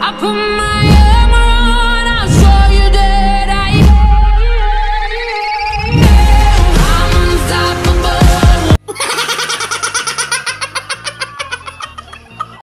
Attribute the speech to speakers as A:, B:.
A: I put my